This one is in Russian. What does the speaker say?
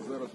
Зараз